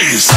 Please.